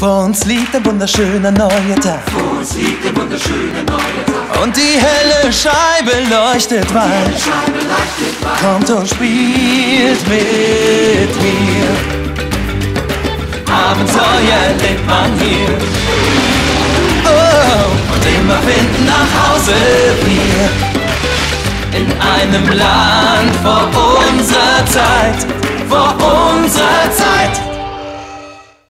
Vor uns liegt ein wunderschöner neuer Tag. Vor uns liegt ein wunderschöner neuer Tag. Und die helle Scheibe leuchtet weit. Kommt und spielt mit mir. Abenteuer lebt man hier. Oh, und immer finden nach Hause wir. In einem Land vor